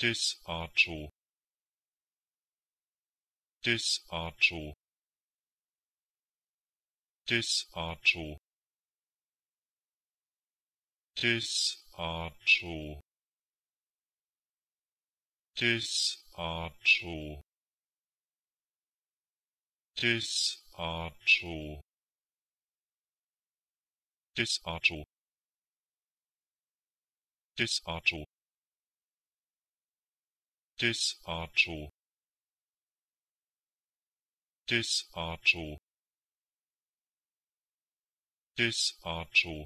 Disarcho Disarcho Disarcho Disarcho Disarcho Disarcho Disarcho Disarcho disarĉu dis disarĉu